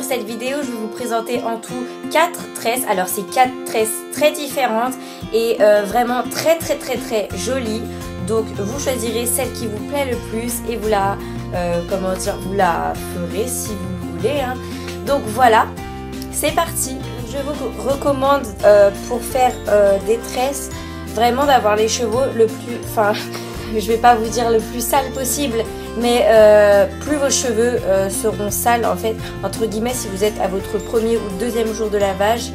sur cette vidéo, je vais vous présenter en tout 4 tresses. Alors c'est 4 tresses très différentes et euh, vraiment très très très très jolies. Donc vous choisirez celle qui vous plaît le plus et vous la, euh, comment dire, vous la ferez si vous voulez. Hein. Donc voilà, c'est parti. Je vous recommande euh, pour faire des tresses vraiment d'avoir les cheveux le plus, enfin je vais pas vous dire le plus sale possible, mais euh, plus vos cheveux euh, seront sales en fait, entre guillemets si vous êtes à votre premier ou deuxième jour de lavage,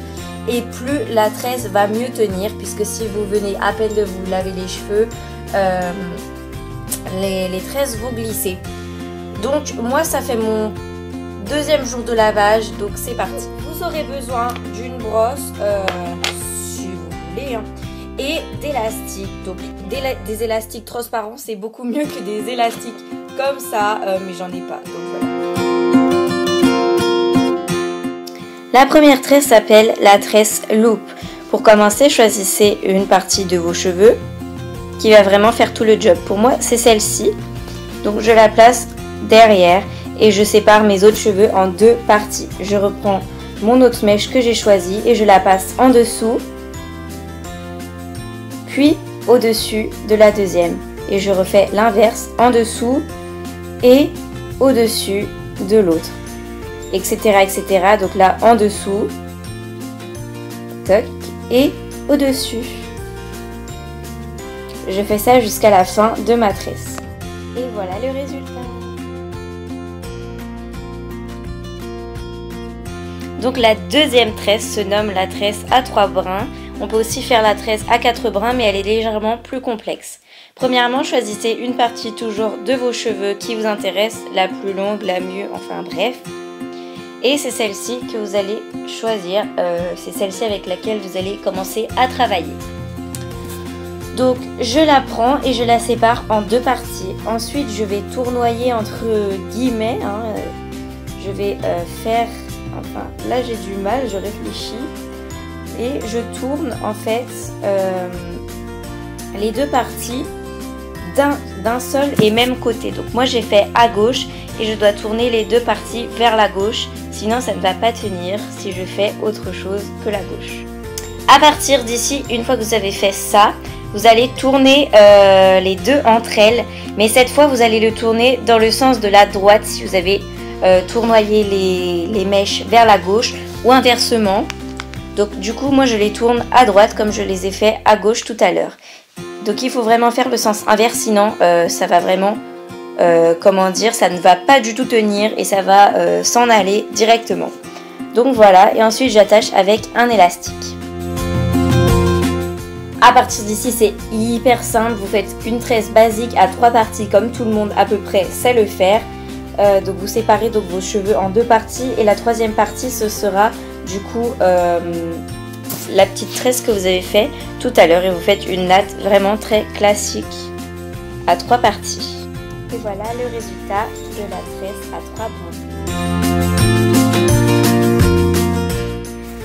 et plus la tresse va mieux tenir, puisque si vous venez à peine de vous laver les cheveux, euh, les, les tresses vont glisser. Donc moi ça fait mon deuxième jour de lavage, donc c'est parti. Vous aurez besoin d'une brosse, si vous voulez, hein et d'élastiques. Donc des, élastiques transparents, c'est beaucoup mieux que des élastiques comme ça, euh, mais j'en ai pas. La première tresse s'appelle la tresse loop. Pour commencer, choisissez une partie de vos cheveux qui va vraiment faire tout le job. Pour moi, c'est celle-ci. Donc je la place derrière et je sépare mes autres cheveux en deux parties. Je reprends mon autre mèche que j'ai choisi et je la passe en dessous puis au-dessus de la deuxième. Et je refais l'inverse en dessous et au-dessus de l'autre. Etc. etc. Donc là en dessous. Toc. Et au-dessus. Je fais ça jusqu'à la fin de ma tresse. Et voilà le résultat. Donc la deuxième tresse se nomme la tresse à trois brins. On peut aussi faire la tresse à quatre brins, mais elle est légèrement plus complexe. Premièrement, choisissez une partie toujours de vos cheveux qui vous intéresse, la plus longue, la mieux, enfin bref. Et c'est celle-ci que vous allez choisir, euh, c'est celle-ci avec laquelle vous allez commencer à travailler. Donc je la prends et je la sépare en deux parties. Ensuite je vais tournoyer entre guillemets. Hein, je vais euh, faire, enfin là j'ai du mal, je réfléchis et je tourne en fait euh, les deux parties d'un seul et même côté. Donc moi j'ai fait à gauche et je dois tourner les deux parties vers la gauche, sinon ça ne va pas tenir si je fais autre chose que la gauche. À partir d'ici, une fois que vous avez fait ça, vous allez tourner euh, les deux entre elles, mais cette fois vous allez le tourner dans le sens de la droite si vous avez euh, tournoyé les, les mèches vers la gauche ou inversement. Donc du coup, moi je les tourne à droite comme je les ai fait à gauche tout à l'heure. Donc il faut vraiment faire le sens inverse, sinon euh, ça va vraiment, euh, comment dire, ça ne va pas du tout tenir et ça va euh, s'en aller directement. Donc voilà, et ensuite j'attache avec un élastique. À partir d'ici, c'est hyper simple. Vous faites une tresse basique à trois parties comme tout le monde à peu près sait le faire. donc vous séparez donc vos cheveux en deux parties et la troisième partie ce sera du coup euh, la petite tresse que vous avez fait tout à l'heure et vous faites une natte vraiment très classique à trois parties. Et voilà le résultat de la tresse à trois brins.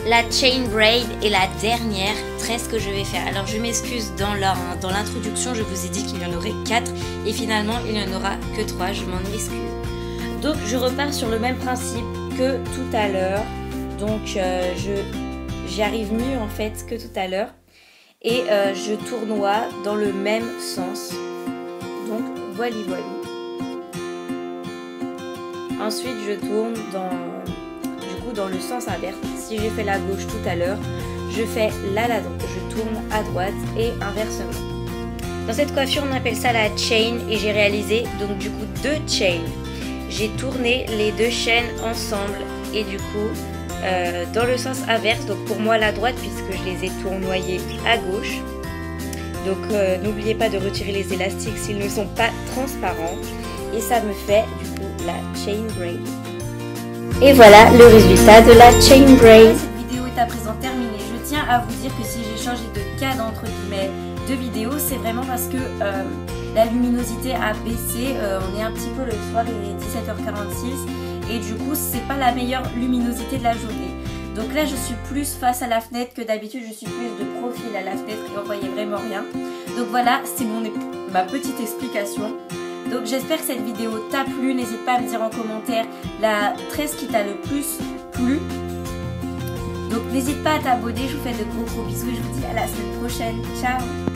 La chain braid est la dernière tresse que je vais faire. Alors je m'excuse dans l'introduction, je vous ai dit qu'il y en aurait quatre et finalement il n'y en aura que trois, je m'en excuse. Donc je repars sur le même principe que tout à l'heure. Donc euh, j'y arrive mieux en fait que tout à l'heure. Et euh, je tournoie dans le même sens. Donc voilà voilà. Ensuite je tourne dans, du coup, dans le sens inverse. Si j'ai fait la gauche tout à l'heure, je fais la la je tourne à droite et inversement. Dans cette coiffure, on appelle ça la chain et j'ai réalisé donc du coup deux chains. J'ai tourné les deux chaînes ensemble et du coup euh, dans le sens inverse, donc pour moi la droite puisque je les ai tournoyés à gauche. Donc euh, n'oubliez pas de retirer les élastiques s'ils ne sont pas transparents. Et ça me fait du coup la chain braid. Et voilà le résultat de la chain braid. Cette vidéo est à présent terminée. Je tiens à vous dire que si j'ai changé de cadre entre guillemets de vidéo, c'est vraiment parce que euh, la luminosité a baissé. on est un petit peu le soir, il est 17h46 et du coup c'est pas la meilleure luminosité de la journée. Donc là je suis plus face à la fenêtre que d'habitude, je suis plus de profil à la fenêtre et on voyait vraiment rien. Donc voilà, c'est ma petite explication. Donc j'espère que cette vidéo t'a plu. N'hésite pas à me dire en commentaire la tresse qui t'a le plus plu. Donc n'hésite pas à t'abonner. Je vous fais de gros gros bisous et je vous dis à la semaine prochaine. Ciao